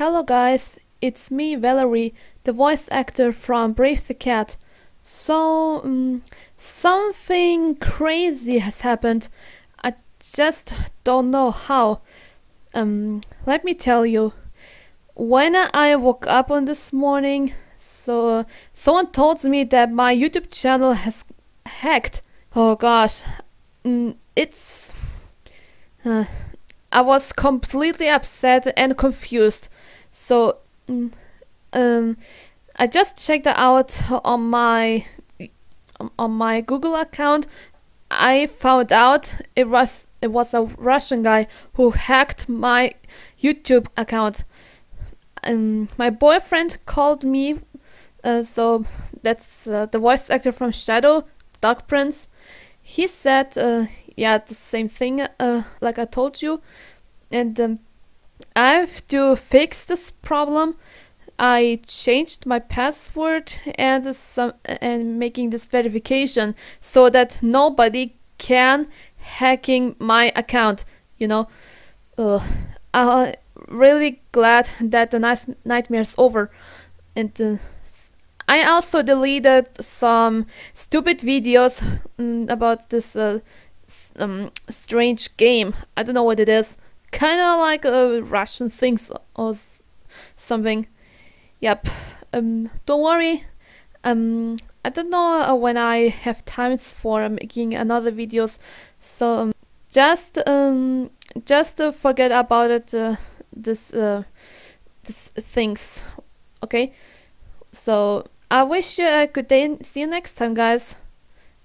Hello guys, it's me Valerie, the voice actor from Brave the Cat. So, um, something crazy has happened. I just don't know how. Um, let me tell you. When I woke up on this morning, so someone told me that my YouTube channel has hacked. Oh gosh, mm, it's. Uh, I was completely upset and confused. So, mm, um, I just checked out on my on my Google account. I found out it was it was a Russian guy who hacked my YouTube account. And my boyfriend called me, uh, so that's uh, the voice actor from Shadow, Dark Prince. He said, uh, yeah, the same thing, uh, like I told you, and um, I have to fix this problem. I changed my password and some and making this verification so that nobody can hacking my account. You know, I'm really glad that the night nightmare is over, and uh, I also deleted some stupid videos um, about this uh, um, strange game. I don't know what it is kind of like a Russian things or something. Yep. Um, don't worry. Um, I don't know when I have times for making another videos, so um, just um, just uh, forget about it. Uh, this uh, this things, okay? So I wish you a good day. See you next time, guys.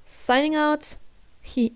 Signing out. He.